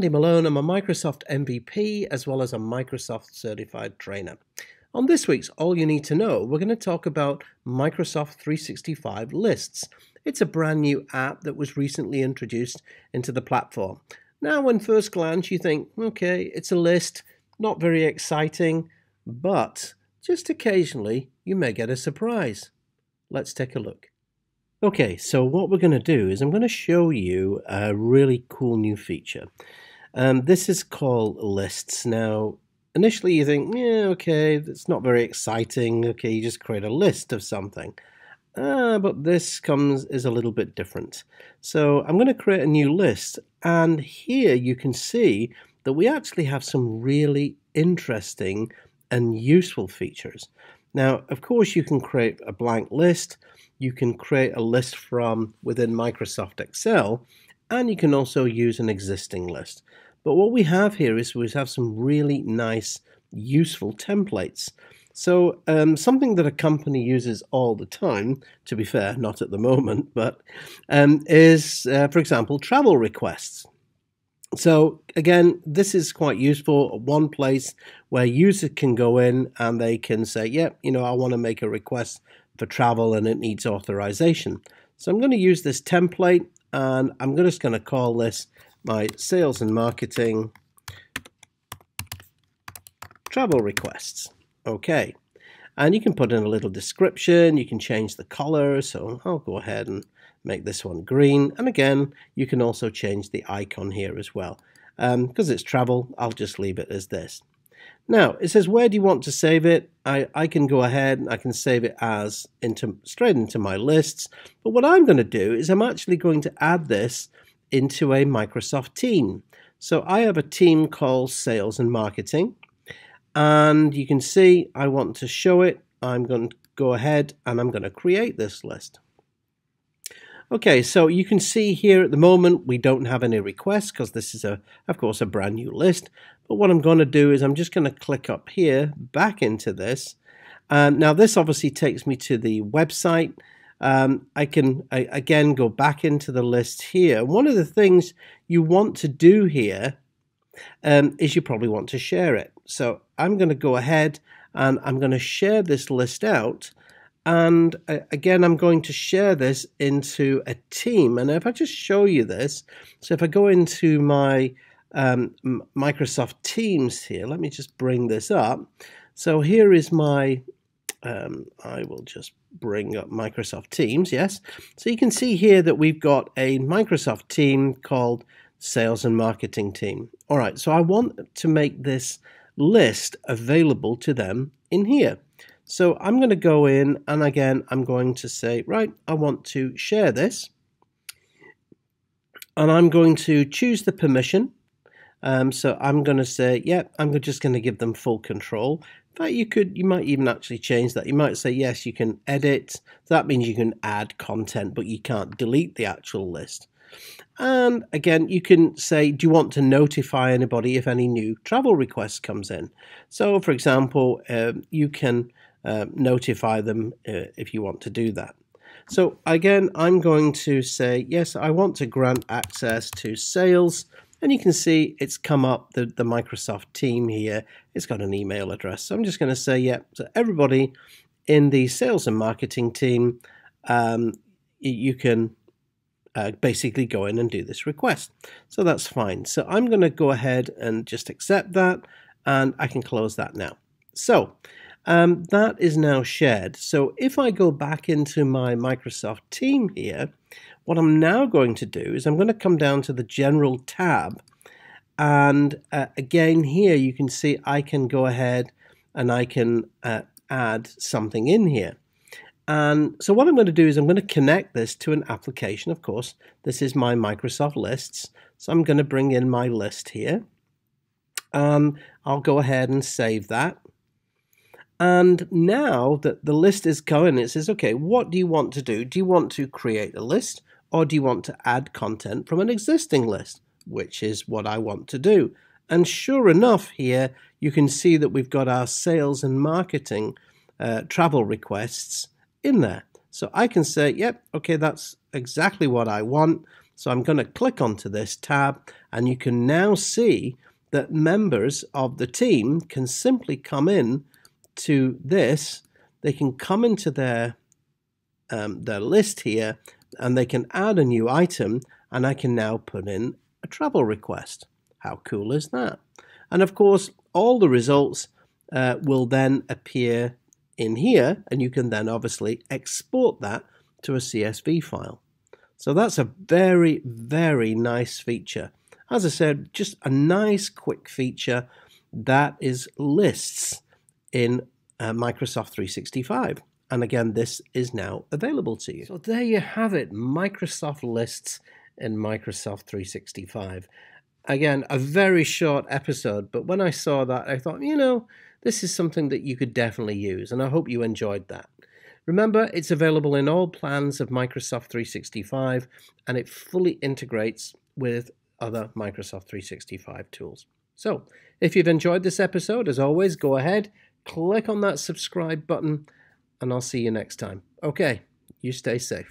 Andy Malone. I'm a Microsoft MVP as well as a Microsoft certified trainer. On this week's All You Need to Know, we're going to talk about Microsoft 365 Lists. It's a brand new app that was recently introduced into the platform. Now, when first glance, you think, okay, it's a list, not very exciting, but just occasionally you may get a surprise. Let's take a look. Okay, so what we're going to do is I'm going to show you a really cool new feature. Um, this is called lists. Now, initially you think, yeah, okay, that's not very exciting. Okay, you just create a list of something. Uh, but this comes is a little bit different. So I'm going to create a new list, and here you can see that we actually have some really interesting and useful features. Now, of course, you can create a blank list, you can create a list from within Microsoft Excel, and you can also use an existing list. But what we have here is we have some really nice, useful templates. So um, something that a company uses all the time, to be fair, not at the moment, but um, is, uh, for example, travel requests. So again, this is quite useful. One place where users can go in and they can say, "Yep, yeah, you know, I want to make a request for travel and it needs authorization." So I'm going to use this template and I'm just going to call this my sales and marketing travel requests. Okay. And you can put in a little description. You can change the color. So I'll go ahead and make this one green. And again, you can also change the icon here as well. Because um, it's travel, I'll just leave it as this. Now, it says, where do you want to save it? I, I can go ahead and I can save it as into straight into my lists. But what I'm going to do is I'm actually going to add this into a Microsoft team. So I have a team called Sales and Marketing. And you can see I want to show it. I'm going to go ahead and I'm going to create this list. Okay, so you can see here at the moment we don't have any requests because this is a, of course, a brand new list. But what I'm going to do is I'm just going to click up here, back into this. And now this obviously takes me to the website. Um, I can, I, again, go back into the list here. One of the things you want to do here um, is you probably want to share it. So I'm going to go ahead and I'm going to share this list out. And uh, again, I'm going to share this into a team. And if I just show you this, so if I go into my um, Microsoft Teams here, let me just bring this up. So here is my, um, I will just bring up Microsoft Teams, yes. So you can see here that we've got a Microsoft team called Sales and Marketing Team. All right, so I want to make this list available to them in here. So I'm going to go in and again, I'm going to say, right, I want to share this. And I'm going to choose the permission. Um, so I'm going to say, yeah, I'm just going to give them full control. In fact, you could, you might even actually change that. You might say, yes, you can edit. that means you can add content, but you can't delete the actual list. And again, you can say, do you want to notify anybody if any new travel request comes in? So, for example, uh, you can uh, notify them uh, if you want to do that. So again, I'm going to say, yes, I want to grant access to sales. And you can see it's come up, the, the Microsoft team here. It's got an email address. So I'm just going to say, yeah, so everybody in the sales and marketing team, um, you can uh, basically go in and do this request. So that's fine. So I'm going to go ahead and just accept that and I can close that now. So um, that is now shared. So if I go back into my Microsoft team here, what I'm now going to do is I'm going to come down to the General tab. And uh, again, here you can see I can go ahead and I can uh, add something in here. And so what I'm going to do is I'm going to connect this to an application. Of course, this is my Microsoft lists. So I'm going to bring in my list here. Um, I'll go ahead and save that. And now that the list is going, it says, okay, what do you want to do? Do you want to create a list or do you want to add content from an existing list? Which is what I want to do. And sure enough, here you can see that we've got our sales and marketing uh, travel requests in there. So I can say, yep, okay, that's exactly what I want. So I'm going to click onto this tab and you can now see that members of the team can simply come in to this. They can come into their, um, their list here and they can add a new item and I can now put in a travel request. How cool is that? And of course, all the results uh, will then appear in here and you can then obviously export that to a CSV file. So that's a very, very nice feature. As I said, just a nice quick feature that is lists in uh, Microsoft 365. And again, this is now available to you. So there you have it, Microsoft lists in Microsoft 365. Again, a very short episode, but when I saw that, I thought, you know, this is something that you could definitely use, and I hope you enjoyed that. Remember, it's available in all plans of Microsoft 365, and it fully integrates with other Microsoft 365 tools. So, if you've enjoyed this episode, as always, go ahead, click on that subscribe button, and I'll see you next time. Okay, you stay safe.